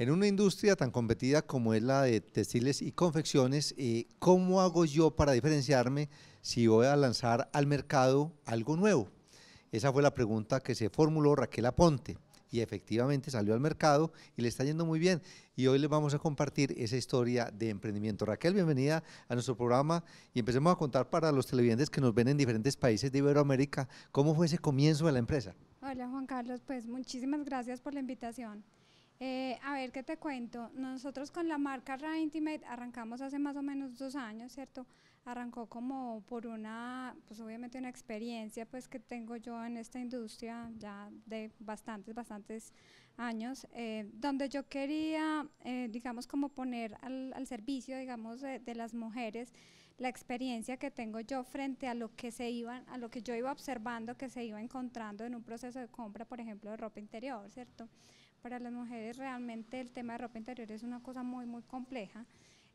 En una industria tan competida como es la de textiles y confecciones, eh, ¿cómo hago yo para diferenciarme si voy a lanzar al mercado algo nuevo? Esa fue la pregunta que se formuló Raquel Aponte y efectivamente salió al mercado y le está yendo muy bien. Y hoy les vamos a compartir esa historia de emprendimiento. Raquel, bienvenida a nuestro programa y empecemos a contar para los televidentes que nos ven en diferentes países de Iberoamérica, ¿cómo fue ese comienzo de la empresa? Hola Juan Carlos, pues muchísimas gracias por la invitación. Eh, a ver, ¿qué te cuento? Nosotros con la marca Ra Intimate arrancamos hace más o menos dos años, ¿cierto? Arrancó como por una, pues obviamente una experiencia pues que tengo yo en esta industria ya de bastantes, bastantes años, eh, donde yo quería, eh, digamos, como poner al, al servicio, digamos, de, de, las mujeres la experiencia que tengo yo frente a lo que se iban, a lo que yo iba observando que se iba encontrando en un proceso de compra, por ejemplo, de ropa interior, ¿cierto? Para las mujeres realmente el tema de ropa interior es una cosa muy, muy compleja.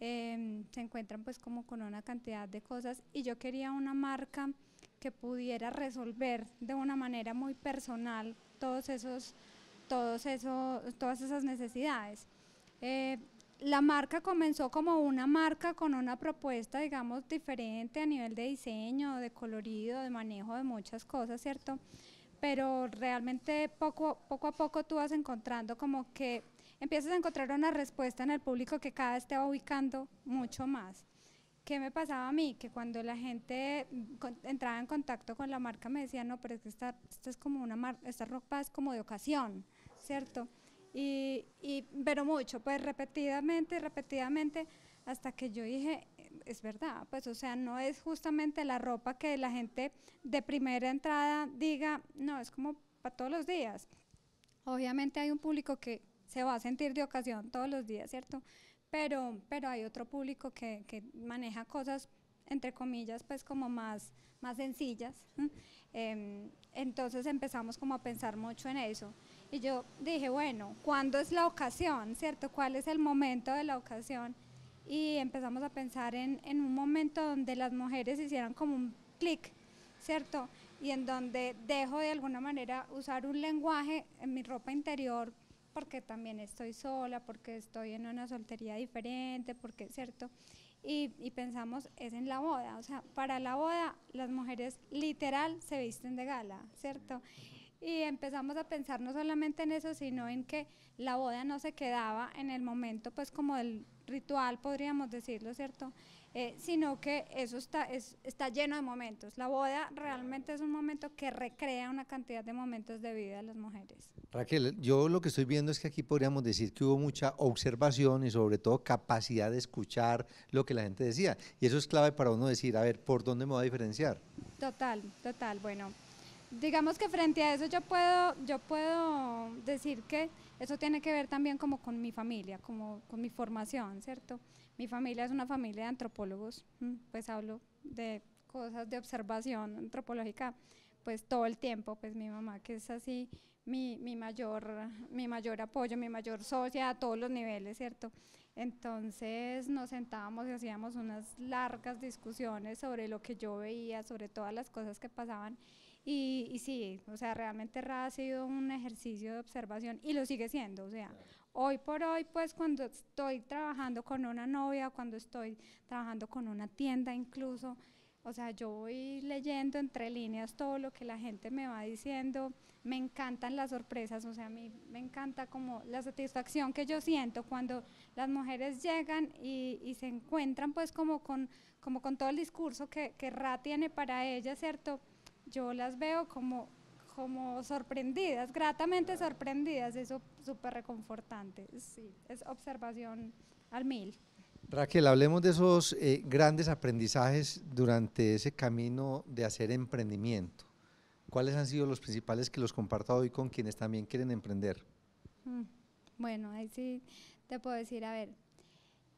Eh, se encuentran pues como con una cantidad de cosas y yo quería una marca que pudiera resolver de una manera muy personal todos esos, todos esos, todas esas necesidades. Eh, la marca comenzó como una marca con una propuesta, digamos, diferente a nivel de diseño, de colorido, de manejo de muchas cosas, ¿cierto? Pero realmente poco, poco a poco tú vas encontrando como que empiezas a encontrar una respuesta en el público que cada vez te va ubicando mucho más. ¿Qué me pasaba a mí? Que cuando la gente entraba en contacto con la marca me decía, no, pero es que esta, esta es como una marca, esta ropa es como de ocasión, ¿cierto? Y, pero mucho, pues repetidamente, repetidamente, hasta que yo dije, es verdad, pues o sea, no es justamente la ropa que la gente de primera entrada diga, no, es como para todos los días. Obviamente hay un público que se va a sentir de ocasión todos los días, ¿cierto? Pero, pero hay otro público que, que maneja cosas, entre comillas, pues como más, más sencillas. Eh, entonces empezamos como a pensar mucho en eso. Y yo dije, bueno, ¿cuándo es la ocasión, ¿cierto? ¿Cuál es el momento de la ocasión? Y empezamos a pensar en, en un momento donde las mujeres hicieran como un clic, ¿cierto? Y en donde dejo de alguna manera usar un lenguaje en mi ropa interior porque también estoy sola, porque estoy en una soltería diferente, porque, ¿cierto? Y, y, pensamos es en la boda, o sea, para la boda las mujeres literal se visten de gala, ¿cierto? Y empezamos a pensar no solamente en eso, sino en que la boda no se quedaba en el momento pues como del ritual, podríamos decirlo, ¿cierto? Eh, sino que eso está, es, está lleno de momentos. La boda realmente es un momento que recrea una cantidad de momentos de vida de las mujeres. Raquel, yo lo que estoy viendo es que aquí podríamos decir que hubo mucha observación y sobre todo capacidad de escuchar lo que la gente decía. Y eso es clave para uno decir, a ver, ¿por dónde me voy a diferenciar? Total, total. Bueno, digamos que frente a eso yo puedo, yo puedo decir que eso tiene que ver también como con mi familia, como con mi formación, ¿cierto? Mi familia es una familia de antropólogos, pues hablo de cosas de observación antropológica, pues todo el tiempo, pues mi mamá que es así, mi, mi, mayor, mi mayor apoyo, mi mayor socia a todos los niveles, ¿cierto? Entonces nos sentábamos y hacíamos unas largas discusiones sobre lo que yo veía, sobre todas las cosas que pasaban y, y, sí, o sea, realmente RA ha sido un ejercicio de observación y lo sigue siendo. O sea, hoy por hoy, pues cuando estoy trabajando con una novia, cuando estoy trabajando con una tienda incluso, o sea, yo voy leyendo entre líneas todo lo que la gente me va diciendo. Me encantan las sorpresas, o sea, a mí me encanta como la satisfacción que yo siento cuando las mujeres llegan y, y se encuentran pues como con, como con todo el discurso que, que Ra tiene para ellas, ¿cierto? Yo las veo como, como sorprendidas, gratamente sorprendidas, eso súper reconfortante, sí, es observación al mil. Raquel, hablemos de esos eh, grandes aprendizajes durante ese camino de hacer emprendimiento. ¿Cuáles han sido los principales que los comparto hoy con quienes también quieren emprender? Mm, bueno, ahí sí te puedo decir, a ver,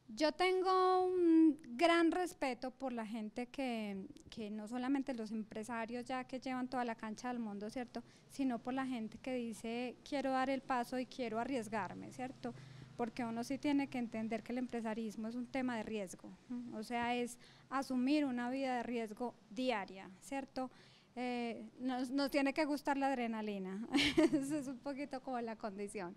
yo tengo un gran respeto por la gente que, que, no solamente los empresarios ya que llevan toda la cancha del mundo, ¿cierto? Sino por la gente que dice quiero dar el paso y quiero arriesgarme, ¿cierto? Porque uno sí tiene que entender que el empresarismo es un tema de riesgo, o sea, es asumir una vida de riesgo diaria, ¿cierto? Eh, nos, nos, tiene que gustar la adrenalina, eso es un poquito como la condición.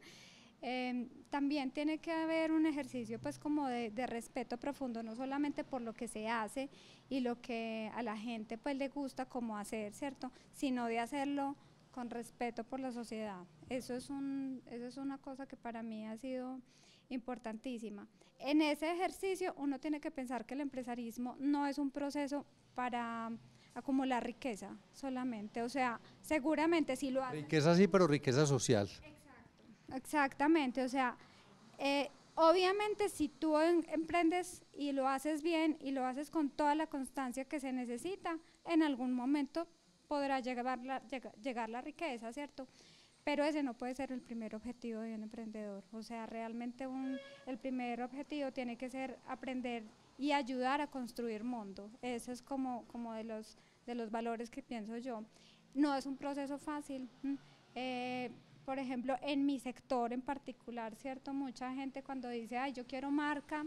Em, también tiene que haber un ejercicio pues como de, respeto profundo, no solamente por lo que se hace y lo que a la gente pues le gusta como hacer, ¿cierto? Sino de hacerlo con respeto por la sociedad. Eso es, un, eso es una cosa que para mí ha sido importantísima. En ese ejercicio uno tiene que pensar que el empresarismo no es un proceso para acumular riqueza solamente, o sea, seguramente si lo hace. Riqueza sí, pero riqueza social. Exactamente, o sea, eh, obviamente si tú emprendes y lo haces bien y lo haces con toda la constancia que se necesita, en algún momento podrá llegar la, llegar la riqueza, ¿cierto? Pero ese no puede ser el primer objetivo de un emprendedor. O sea, realmente un, el primer objetivo tiene que ser aprender y ayudar a construir mundo. Eso es como, como de, los, de los valores que pienso yo. No es un proceso fácil por ejemplo, en mi sector en particular, ¿cierto? Mucha gente cuando dice, ay, yo quiero marca,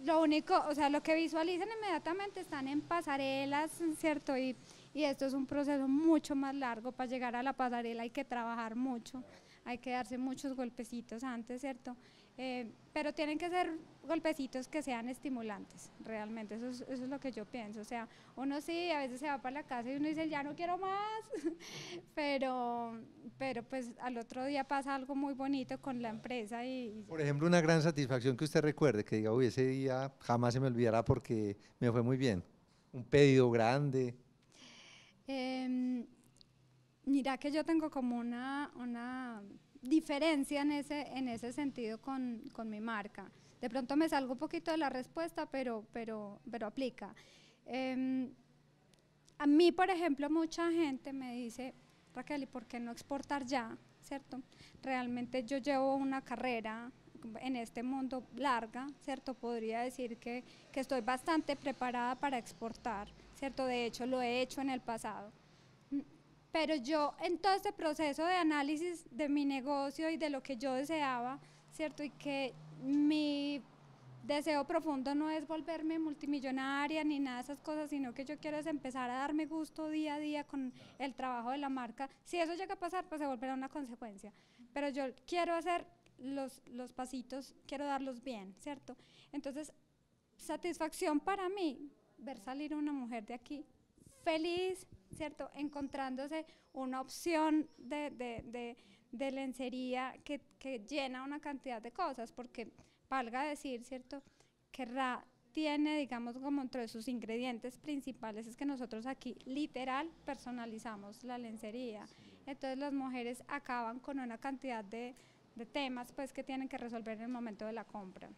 lo único, o sea, lo que visualizan inmediatamente están en pasarelas, ¿cierto? Y, y esto es un proceso mucho más largo, para llegar a la pasarela hay que trabajar mucho, hay que darse muchos golpecitos antes, ¿cierto? Eh, pero tienen que ser golpecitos que sean estimulantes, realmente, eso es, eso es, lo que yo pienso. O sea, uno sí, a veces se va para la casa y uno dice, ya no quiero más, pero, pero pues al otro día pasa algo muy bonito con la empresa. Y, Por ejemplo, una gran satisfacción que usted recuerde, que diga, uy, ese día jamás se me olvidará porque me fue muy bien. Un pedido grande. Em, mira que yo tengo como una, una diferencia en ese, en ese sentido con, con, mi marca. De pronto me salgo un poquito de la respuesta, pero, pero, pero aplica. Em, a mí, por ejemplo, mucha gente me dice, Raquel, ¿y por qué no exportar ya? ¿Cierto? Realmente yo llevo una carrera en este mundo larga, ¿cierto? Podría decir que, que estoy bastante preparada para exportar, ¿cierto? De hecho, lo he hecho en el pasado pero yo en todo este proceso de análisis de mi negocio y de lo que yo deseaba, ¿cierto? Y que mi deseo profundo no es volverme multimillonaria ni nada de esas cosas, sino que yo quiero es empezar a darme gusto día a día con el trabajo de la marca. Si eso llega a pasar, pues se volverá una consecuencia. Pero yo quiero hacer los, los pasitos, quiero darlos bien, ¿cierto? Entonces, satisfacción para mí ver salir una mujer de aquí feliz, ¿cierto? Encontrándose una opción de, de, de, lencería que, que, llena una cantidad de cosas, porque valga decir, ¿cierto? Que Ra tiene, digamos, como entre sus ingredientes principales es que nosotros aquí literal personalizamos la lencería. Entonces las mujeres acaban con una cantidad de, de temas pues que tienen que resolver en el momento de la compra.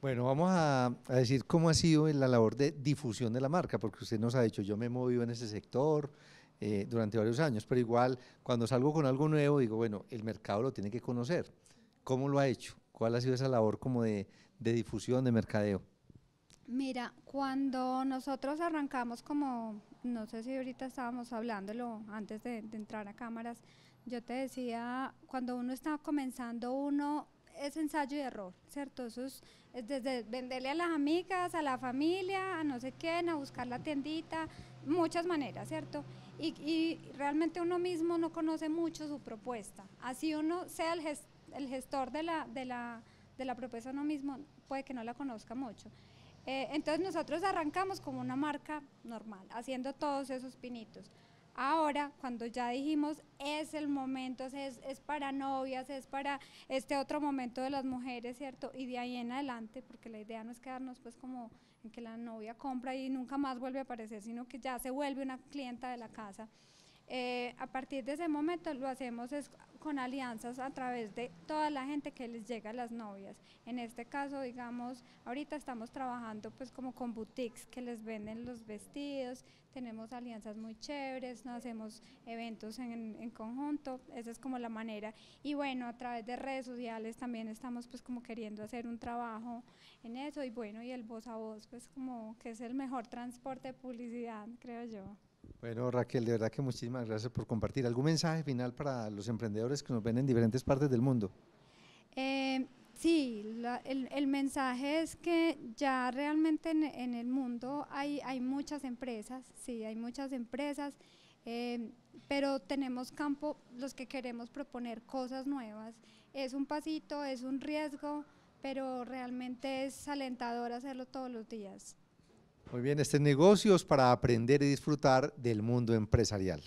Bueno, vamos a, decir cómo ha sido la labor de difusión de la marca, porque usted nos ha dicho, yo me he movido en ese sector eh, durante varios años, pero igual cuando salgo con algo nuevo digo, bueno, el mercado lo tiene que conocer. ¿Cómo lo ha hecho? ¿Cuál ha sido esa labor como de, difusión, de mercadeo? Mira, cuando nosotros arrancamos como, no sé si ahorita estábamos hablándolo antes de, entrar a cámaras, yo te decía, cuando uno está comenzando, uno es ensayo y error, ¿cierto? Eso es, desde venderle a las amigas, a la familia, a no sé quién, a buscar la tiendita, muchas maneras, ¿cierto? Y, realmente uno mismo no conoce mucho su propuesta. Así uno sea el, el gestor de la, de, la, de la propuesta uno mismo, puede que no la conozca mucho. Eh, entonces nosotros arrancamos como una marca normal, haciendo todos esos pinitos. Ahora, cuando ya dijimos, es el momento, es, es para novias, es para este otro momento de las mujeres, ¿cierto? Y de ahí en adelante, porque la idea no es quedarnos pues como en que la novia compra y nunca más vuelve a aparecer, sino que ya se vuelve una clienta de la casa. Eh, a partir de ese momento lo hacemos es con alianzas a través de toda la gente que les llega a las novias. En este caso, digamos, ahorita estamos trabajando pues como con boutiques que les venden los vestidos, tenemos alianzas muy chéveres, ¿no? hacemos eventos en, en, conjunto, esa es como la manera. Y bueno, a través de redes sociales también estamos pues como queriendo hacer un trabajo en eso y bueno, y el voz a voz pues como que es el mejor transporte de publicidad, creo yo. Bueno, Raquel, de verdad que muchísimas gracias por compartir. ¿Algún mensaje final para los emprendedores que nos ven en diferentes partes del mundo? Eh, sí, el, mensaje es que ya realmente en, el mundo hay, hay muchas empresas, sí, hay muchas empresas. Eh, pero tenemos campo los que queremos proponer cosas nuevas. Es un pasito, es un riesgo, pero realmente es alentador hacerlo todos los días. Muy bien, este es Negocios para aprender y disfrutar del mundo empresarial.